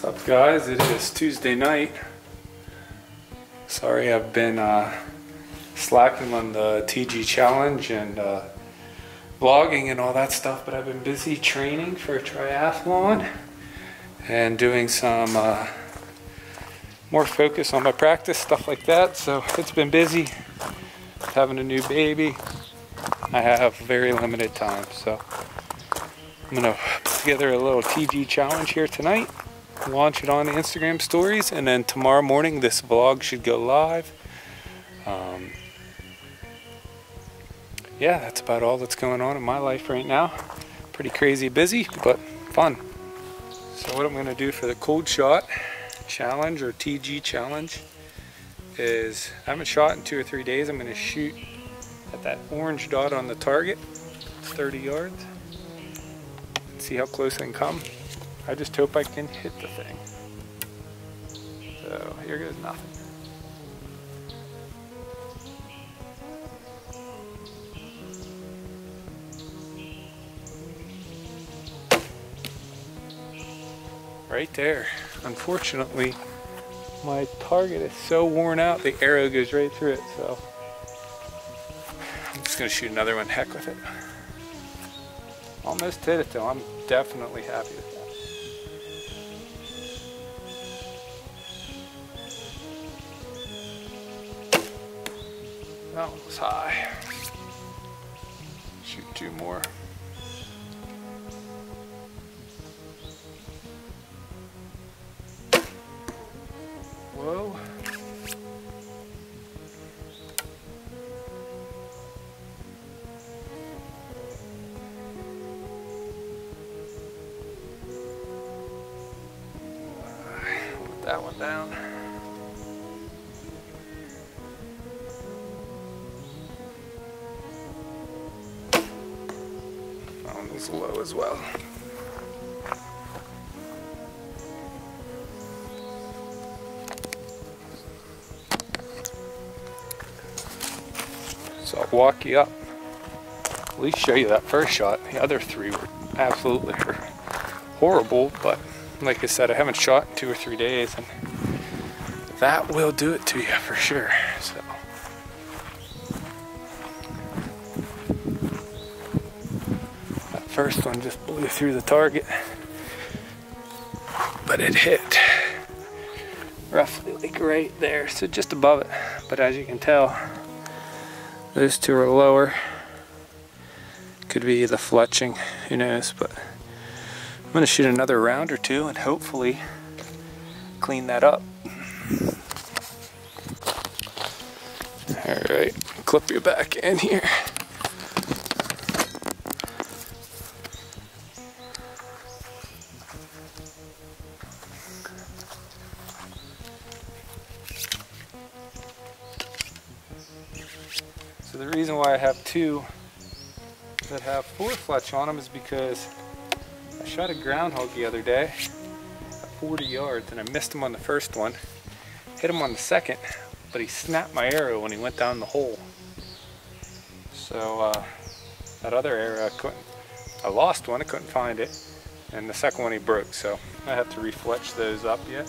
What's up guys? It is Tuesday night. Sorry I've been uh, slacking on the TG challenge and uh, vlogging and all that stuff, but I've been busy training for a triathlon and doing some uh, more focus on my practice, stuff like that. So it's been busy having a new baby. I have very limited time, so I'm gonna put together a little TG challenge here tonight launch it on Instagram stories, and then tomorrow morning this vlog should go live. Um, yeah, that's about all that's going on in my life right now. Pretty crazy busy, but fun. So what I'm going to do for the cold shot challenge or TG challenge is I haven't shot in two or three days. I'm going to shoot at that orange dot on the target. It's 30 yards. See how close I can come. I just hope I can hit the thing. So here goes nothing. Right there. Unfortunately, my target is so worn out, the arrow goes right through it, so I'm just gonna shoot another one, heck with it. Almost hit it though, I'm definitely happy with that. High. Shoot two more. Whoa. Put that one down. As well. So I'll walk you up. At least show you that first shot. The other three were absolutely horrible, but like I said, I haven't shot in two or three days, and that will do it to you for sure. So. First one just blew through the target, but it hit roughly like right there, so just above it. But as you can tell, those two are lower. Could be the fletching, who knows, but I'm gonna shoot another round or two and hopefully clean that up. All right, clip your back in here. Two that have four fletch on them is because I shot a groundhog the other day at 40 yards and I missed him on the first one. Hit him on the second, but he snapped my arrow when he went down the hole. So uh, that other arrow I couldn't, I lost one, I couldn't find it. And the second one he broke, so I have to refletch those up yet.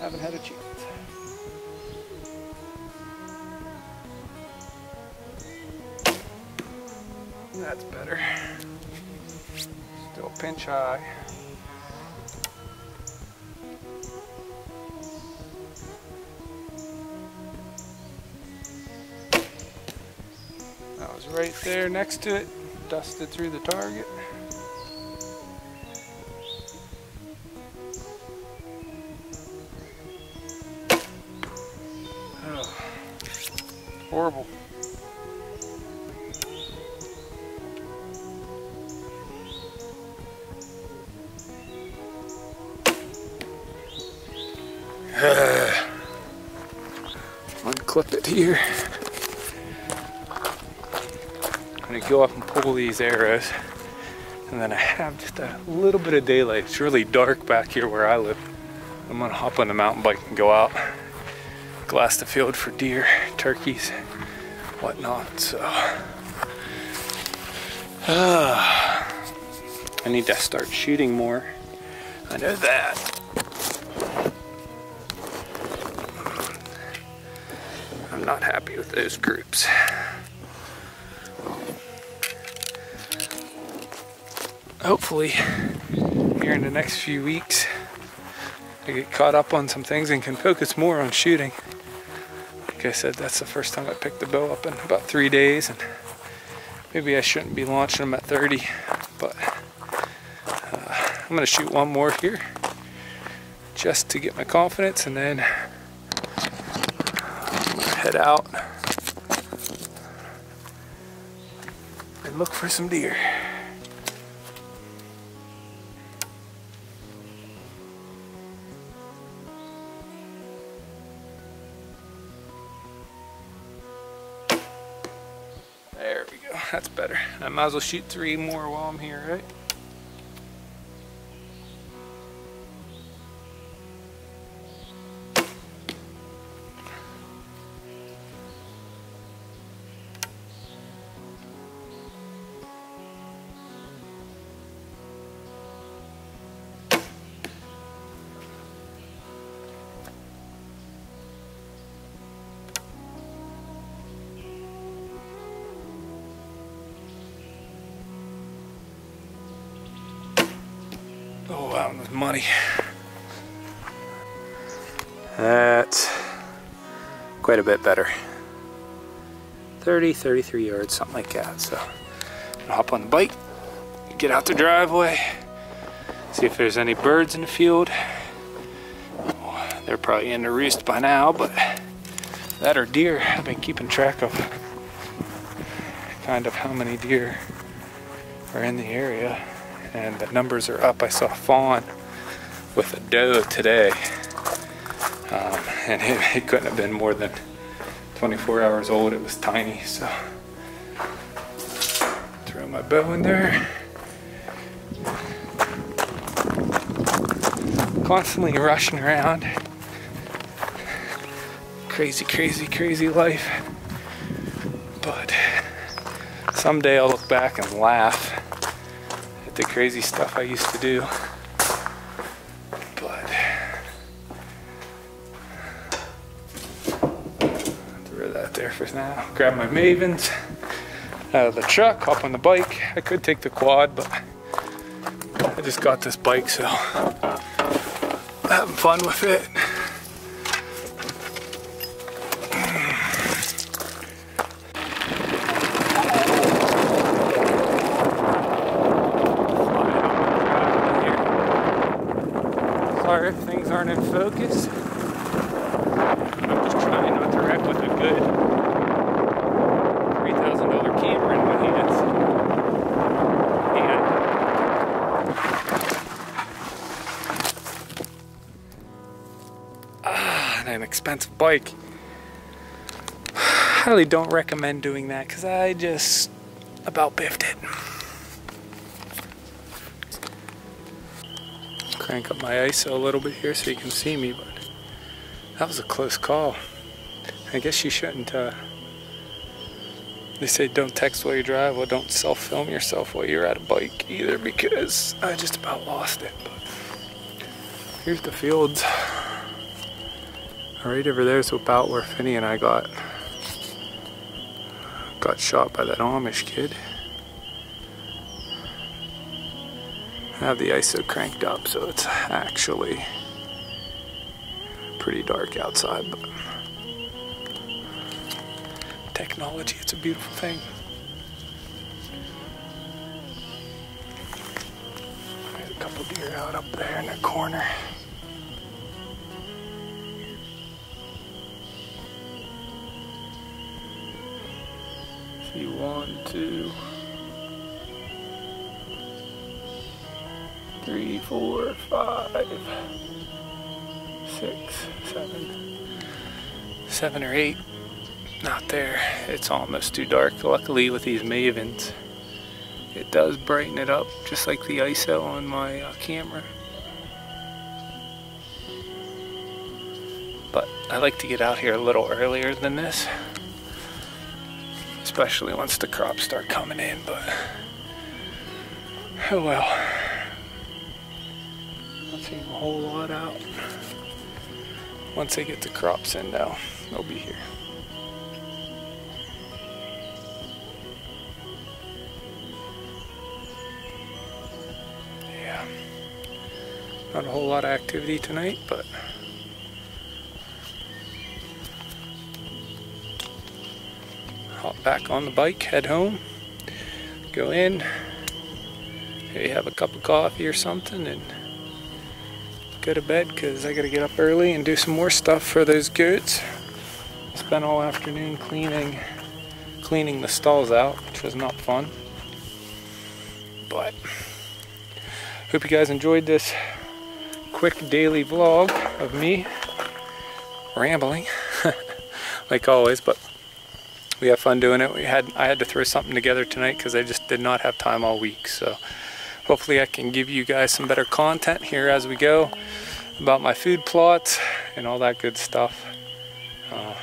Haven't had a chance. That's better. Still pinch high. That was right there next to it. Dusted through the target. Horrible. All these arrows. And then I have just a little bit of daylight. It's really dark back here where I live. I'm gonna hop on the mountain bike and go out, glass the field for deer, turkeys, whatnot. So uh, I need to start shooting more. I know that. I'm not happy with those groups. Hopefully, here in the next few weeks, I get caught up on some things and can focus more on shooting. Like I said, that's the first time I picked the bow up in about three days, and maybe I shouldn't be launching them at 30, but uh, I'm gonna shoot one more here just to get my confidence, and then gonna head out and look for some deer. That's better. I might as well shoot three more while I'm here, right? Was muddy. That's quite a bit better. 30, 33 yards, something like that. So hop on the bike, get out the driveway, see if there's any birds in the field. They're probably in the roost by now, but that or deer. I've been keeping track of kind of how many deer are in the area and the numbers are up. I saw a fawn with a doe today, um, and it, it, couldn't have been more than 24 hours old. It was tiny, so throw my bow in there. Constantly rushing around. Crazy, crazy, crazy life. But someday I'll look back and laugh at the crazy stuff I used to do. Grab my Mavens out of the truck, hop on the bike. I could take the quad, but I just got this bike, so having fun with it. Sorry if things aren't in focus. Expensive bike. Highly don't recommend doing that because I just about biffed it. crank up my ISO a little bit here so you can see me, but that was a close call. I guess you shouldn't, uh, they say don't text while you drive, well don't self-film yourself while you're at a bike either because I just about lost it. But here's the fields. Right over there is about where Finney and I got got shot by that Amish kid. I have the ISO cranked up so it's actually pretty dark outside, but technology, it's a beautiful thing. There's a couple deer out up there in the corner. One, two, three, four, five, six, seven, seven or eight. Not there. It's almost too dark. Luckily with these Mavens, it does brighten it up just like the ISO on my uh, camera. But I like to get out here a little earlier than this especially once the crops start coming in, but oh well. Not seeing a whole lot out. Once they get the crops in now, they'll be here. Yeah. Not a whole lot of activity tonight, but back on the bike, head home, go in, maybe have a cup of coffee or something, and go to bed because I got to get up early and do some more stuff for those goats. Spent all afternoon cleaning cleaning the stalls out, which was not fun. But hope you guys enjoyed this quick daily vlog of me rambling like always, but we have fun doing it. We had I had to throw something together tonight because I just did not have time all week. So hopefully I can give you guys some better content here as we go about my food plots and all that good stuff. Uh,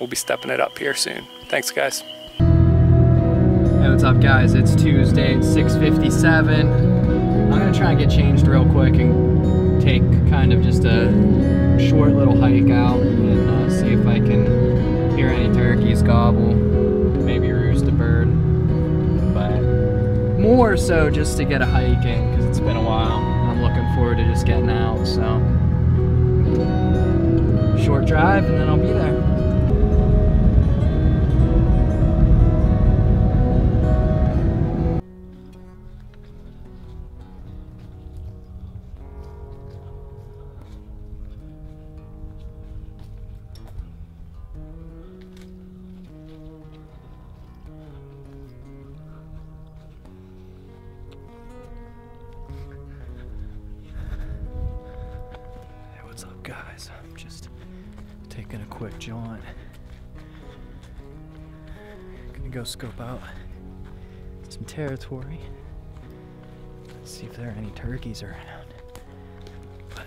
we'll be stepping it up here soon. Thanks guys. Hey, what's up guys? It's Tuesday, it's 6.57. I'm gonna try and get changed real quick and take kind of just a short little hike out gobble, maybe roost a bird. But more so just to get a hike in because it's been a while. I'm looking forward to just getting out, so. Short drive and then I'll be there. What's up, guys? I'm just taking a quick jaunt. Gonna go scope out some territory. See if there are any turkeys around. But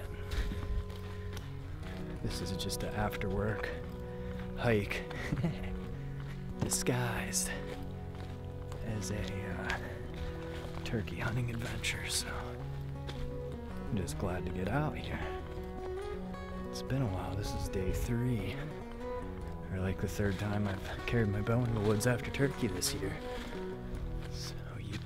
this is just an after work hike disguised as a uh, turkey hunting adventure. So I'm just glad to get out here. It's been a while. This is day three. Or like the third time I've carried my bow in the woods after turkey this year. So you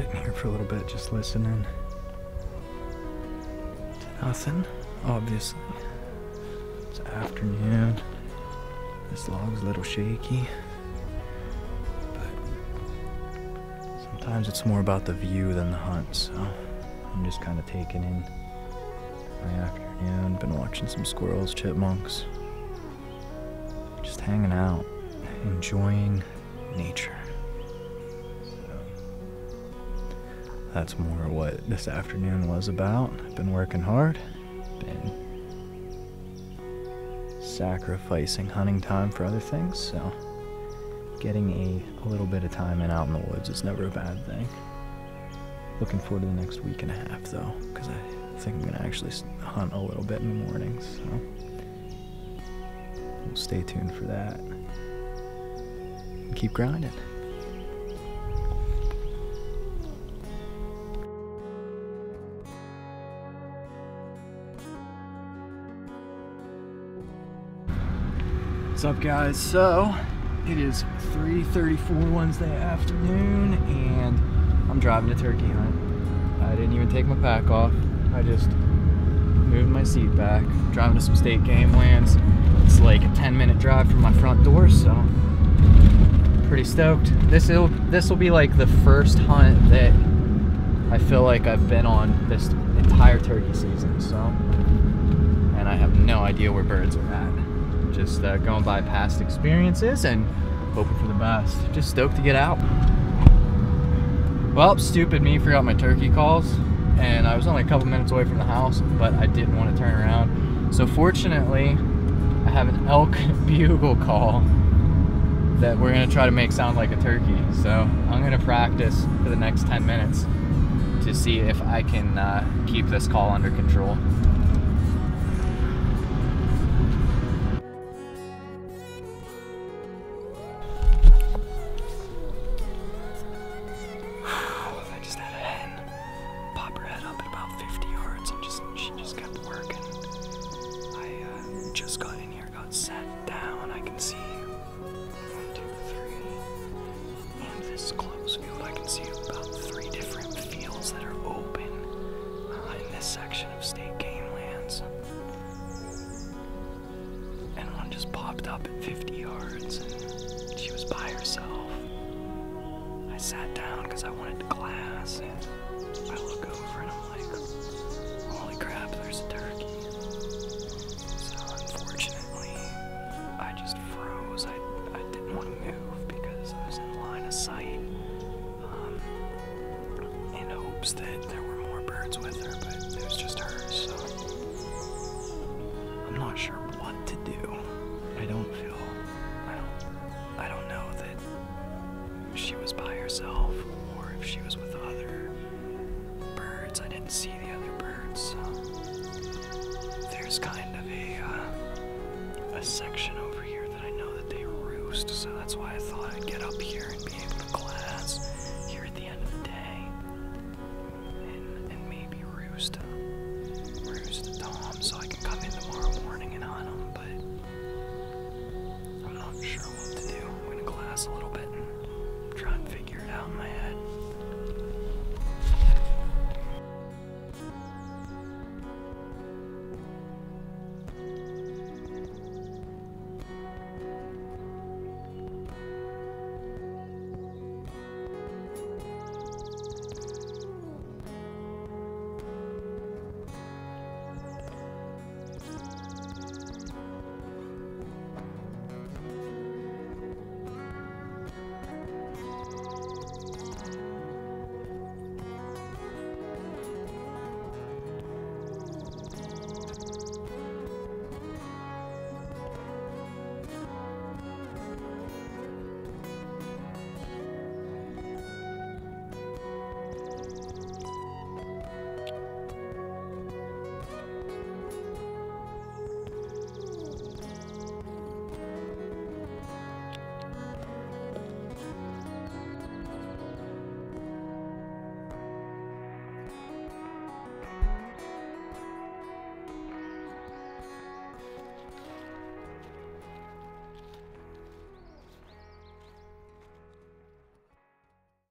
sitting here for a little bit just listening to nothing, obviously. It's afternoon. This log's a little shaky. But sometimes it's more about the view than the hunt, so I'm just kind of taking in my afternoon. Been watching some squirrels, chipmunks. Just hanging out, enjoying nature. That's more what this afternoon was about. I've been working hard, been sacrificing hunting time for other things, so getting a, a little bit of time in out in the woods is never a bad thing. Looking forward to the next week and a half though, because I think I'm gonna actually hunt a little bit in the mornings, so we'll stay tuned for that. Keep grinding. What's up guys? So it is 3.34 Wednesday afternoon and I'm driving to Turkey Hunt. I didn't even take my pack off. I just moved my seat back. Driving to some state game lands. It's like a 10 minute drive from my front door so pretty stoked. This will this will be like the first hunt that I feel like I've been on this entire turkey season. So and I have no idea where birds are at just uh, going by past experiences and hoping for the best. Just stoked to get out. Well, stupid me forgot my turkey calls, and I was only a couple minutes away from the house, but I didn't want to turn around. So fortunately, I have an elk bugle call that we're gonna try to make sound like a turkey. So I'm gonna practice for the next 10 minutes to see if I can uh, keep this call under control. Up at 50 yards and she was by herself. I sat down because I wanted to glass and I look over and I'm like, holy crap, there's a turkey. She was by herself or if she was with other birds. I didn't see the other birds. So there's kind of a uh, a section over here that I know that they roost, so that's why I thought I'd get up here and be able